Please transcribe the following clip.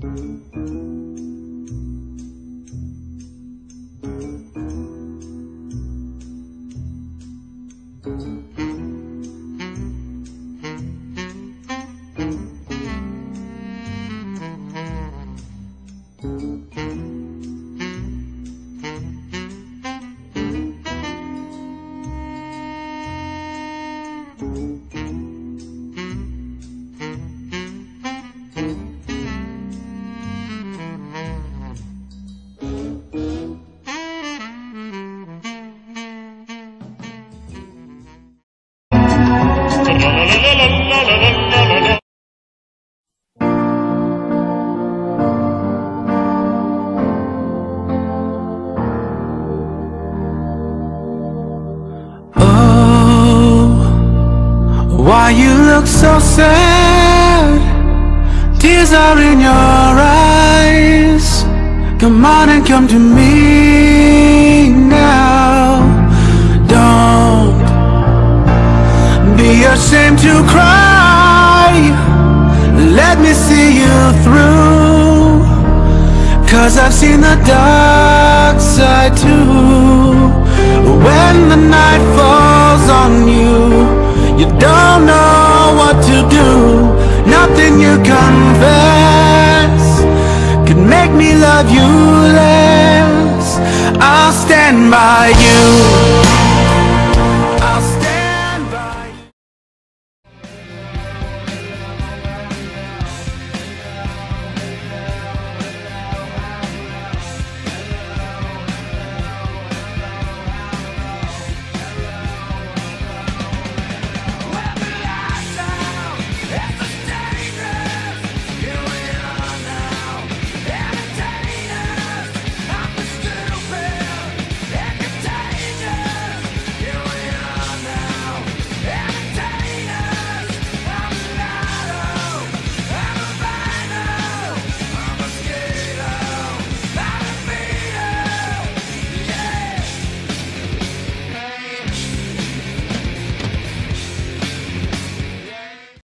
Oh, Oh, why you look so sad? Tears are in your eyes. Come on and come to me to cry. Let me see you through. Cause I've seen the dark side too. When the night falls on you, you don't know what to do. Nothing you confess could make me love you less. I'll stand by you.